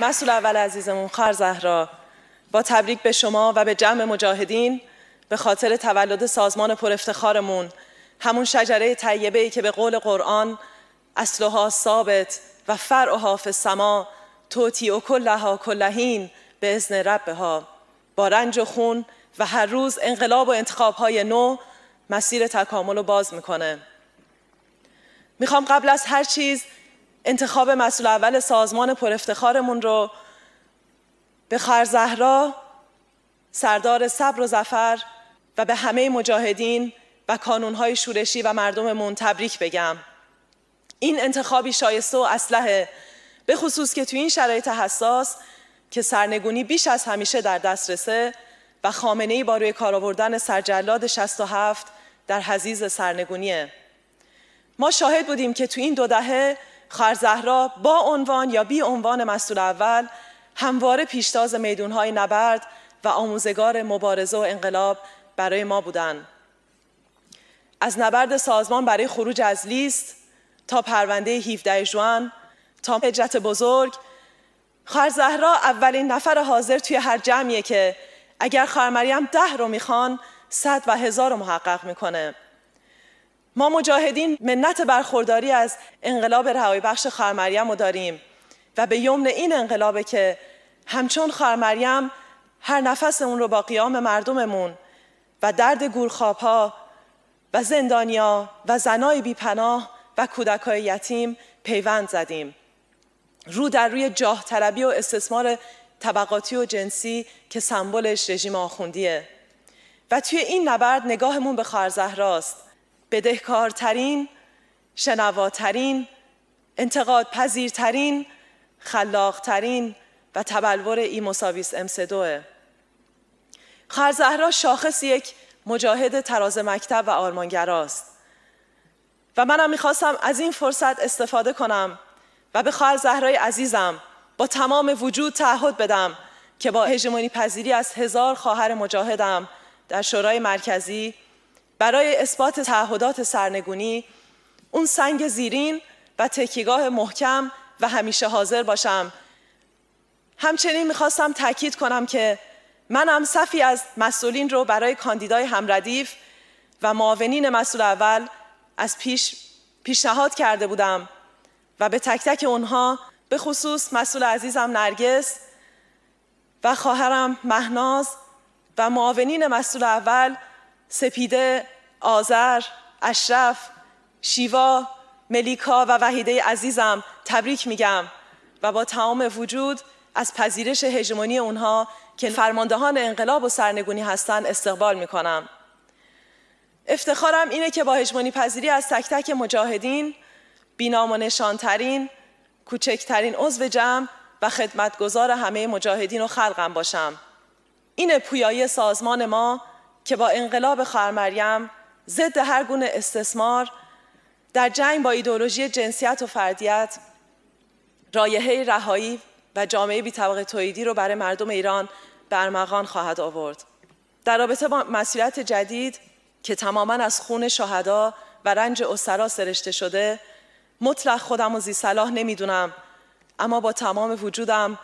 مسئول اول عزیزمون خواهر زهرا با تبریک به شما و به جمع مجاهدین به خاطر تولد سازمان پر افتخارمون همون شجره طیبه ای که به قول قرآن اصلها ثابت و فرعها فی السما توتی و کلها کلهین به ازن ربها. با رنج و خون و هر روز انقلاب و انتخاب های نو مسیر تکامل رو باز می‌کنه. می‌خوام قبل از هر چیز انتخاب مسئول اول سازمان پر افتخارمون رو به خواهر زهرا سردار صبر و زفر و به همه مجاهدین و کانونهای شورشی و مردممون تبریک بگم. این انتخابی شایسته و اسلحه به خصوص که تو این شرایط حساس که سرنگونی بیش از همیشه در دسترسه و خامنه ای با روی کار آوردن سرجلاد 67 در حزیز سرنگونیه. ما شاهد بودیم که تو این دو دهه خرزهرا با عنوان یا بی عنوان مسئول اول همواره پیشتاز میدونهای نبرد و آموزگار مبارزه و انقلاب برای ما بودند. از نبرد سازمان برای خروج از لیست تا پرونده 17 جوان تا هجرت بزرگ خواهر زهرا اولین نفر حاضر توی هر جمعیه که اگر خواهر مریم ده رو می‌خوان صد و هزار رو محقق می‌کنه ما مجاهدین منت برخورداری از انقلاب رهایی بخش خواهر مریم رو داریم و به یمن این انقلابه که همچون خواهر مریم هر نفس اون رو با قیام مردممون و درد گورخوابها و زندانیا و زنای بیپناه و کودکای یتیم پیوند زدیم. رو در روی جاه طلبی و استثمار طبقاتی و جنسی که سمبلش رژیم آخوندیه. و توی این نبرد نگاهمون به خواهر زهراست بدهکارترین شنواترین انتقاد پذیرترین خلاقترین و تبلور ای مساویس امسدوه خواهر زهرا شاخص یک مجاهد تراز مکتب و آرمانگراست. و منم می‌خواستم از این فرصت استفاده کنم و به خواهر زهرای عزیزم با تمام وجود تعهد بدم که با هژمونی پذیری از هزار خواهر مجاهدم در شورای مرکزی برای اثبات تعهدات سرنگونی اون سنگ زیرین و تکیگاه محکم و همیشه حاضر باشم. همچنین می‌خواستم تاکید کنم که منم صفی از مسئولین رو برای کاندیدای همردیف و معاونین مسئول اول از پیش پیشنهاد کرده بودم و به تک تک اونها به خصوص مسئول عزیزم نرگس و خواهرم مهناز و معاونین مسئول اول سپیده، آذر، اشرف، شیوا، ملیکا و وحیده عزیزم تبریک میگم و با تمام وجود از پذیرش هژمونی اونها که فرماندهان انقلاب و سرنگونی هستند استقبال می‌کنم. افتخارم اینه که با هژمونی پذیری از تک تک مجاهدین بینام و نشانترین کوچکترین عضو جمع و خدمتگزار همه مجاهدین و خلقم باشم. این پویایی سازمان ما که با انقلاب خواهر مریم ضد هر گونه استثمار در جنگ با ایدولوژی جنسیت و فردیت رایحه رهایی و جامعه بی طبقه تویدی رو برای مردم ایران برمغان خواهد آورد. در رابطه با مسئولیت جدید که تماما از خون شهدا و رنج اسرا سرشته شده مطلق خودم و زی صلاح نمی‌دونم اما با تمام وجودم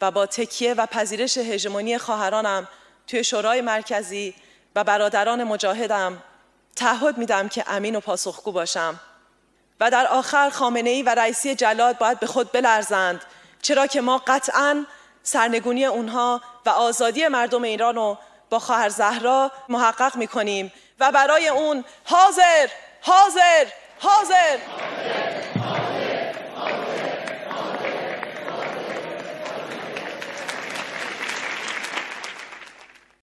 و با تکیه و پذیرش هژمونی خواهرانم توی شورای مرکزی و برادران مجاهدم تعهد میدم که امین و پاسخگو باشم و در آخر خامنه ای و رئیسی جلاد باید به خود بلرزند چرا که ما قطعا سرنگونی اونها و آزادی مردم ایران رو با خواهر زهرا محقق می‌کنیم و برای اون حاضر حاضر حاضر, حاضر.